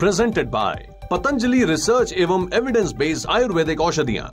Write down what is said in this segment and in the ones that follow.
Presented by Patanjali research एवं evidence based ayurvedic औषधियाँ।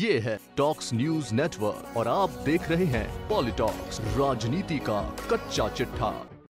ये है टॉक्स न्यूज़ नेटवर्क और आप देख रहे हैं पॉलिटॉक्स राजनीति का कच्चा चिट्ठा।